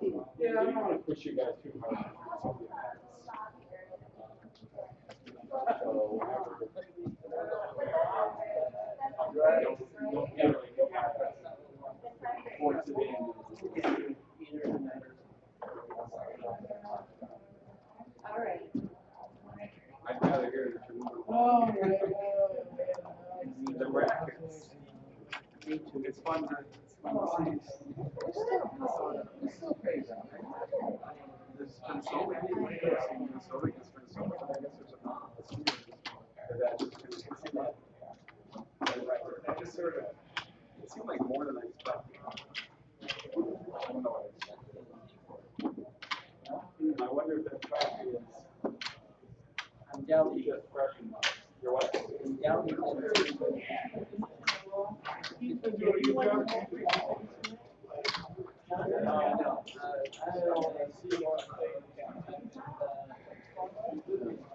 Yeah, I don't wanna push you guys too hard. Oh, so, don't- don't get really get towards the end. All right. I'd rather hear that you're. Oh, man. The rackets. It's fun to, it's fun to see. It still. There's been so many players in Minnesota, so many, I guess there's a lot this year. That just, you can see that. That just sort of, it seemed like more than I expected. I don't know what I expected. I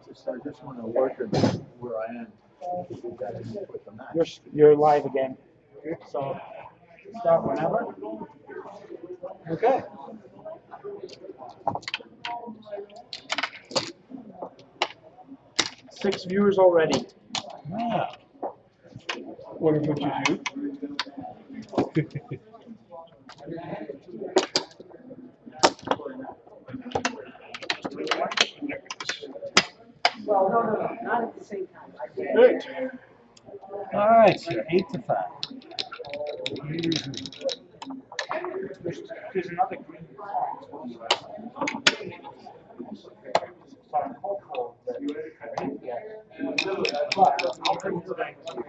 just on Just, wanna work it where I am. You're, you're live again. So start whenever. Okay. Six viewers already. What would you do? Well, no, no, no, not at the same time. I did. Good. All right, sir, eight to five. There's, there's another green. So I'm hopeful that I didn't get. But I'll bring it back to you.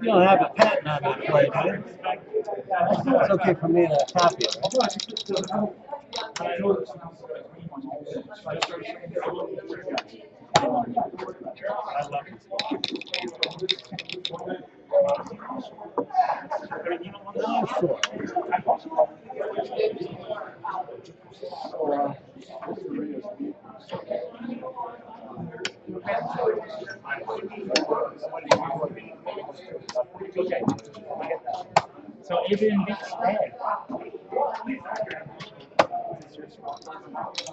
You don't have a patent on that plate, do you? It's okay for me to copy it. I Thank you.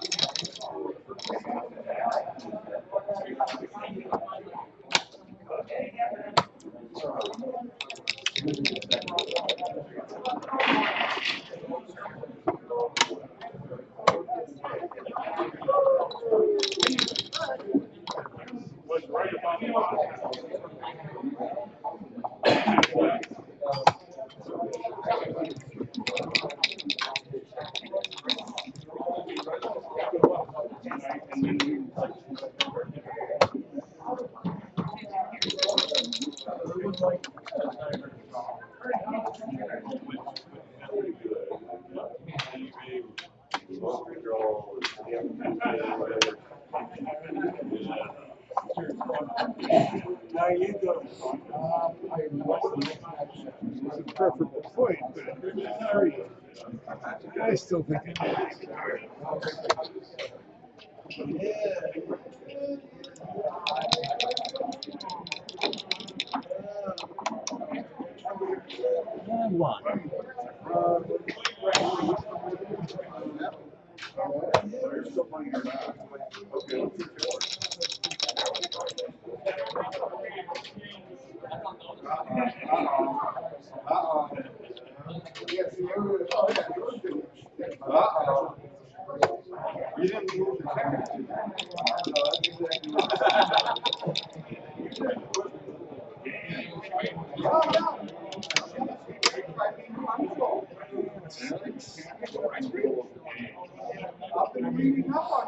How you doing? It's a preferable point, but three. I still think it is. And one. Uh-oh. Uh-oh. You didn't move the camera. I've been reading up on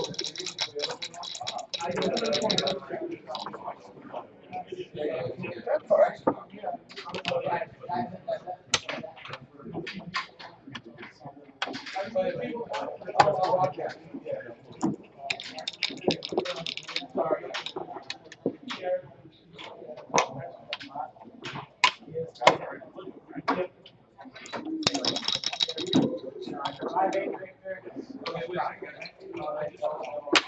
On the throw? Kathleen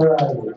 where are you?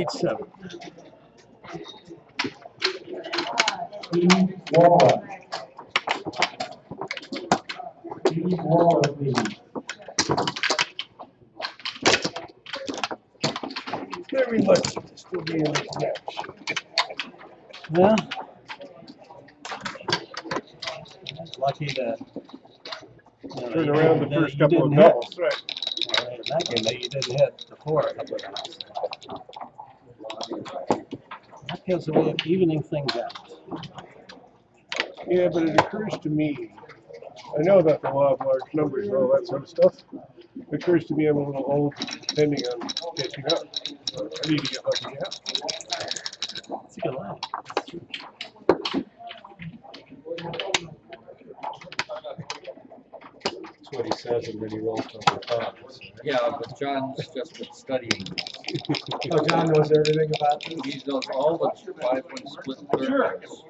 Eight seven. Steve Waller. Steve Waller, please. Very reluctant to still be in this match. Well. Lucky to. you know, Turn around the didn't- first couple of didn't hit. doubles, right? Well, In that game, that you didn't hit before a couple of times. That gives a way of evening things out. Yeah, but it occurs to me, I know about the law of large numbers and all that sort of stuff. It occurs to me I'm a little old, depending on catching up. I need to get lucky out. It's a good line. That's what he says, and then he rolls number five. Yeah, but John's just been studying. Oh, John knows everything about this? He knows all the five-one split thirds.